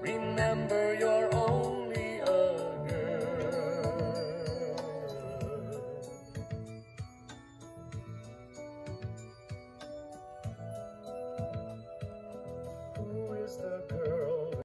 Remember your